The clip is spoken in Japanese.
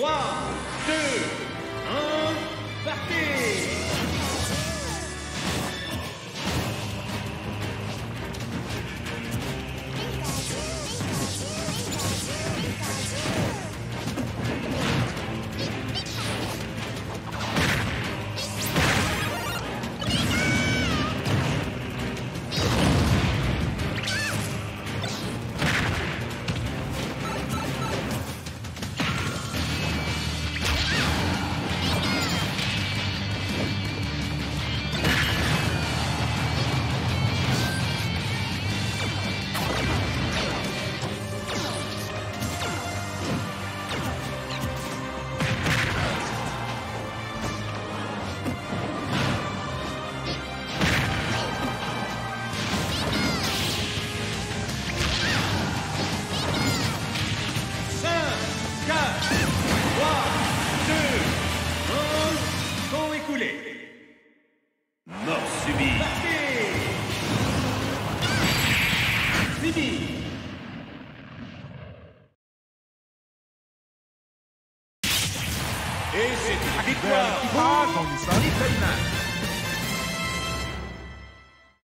3, 2, Et c'est une victoire Dans les salles.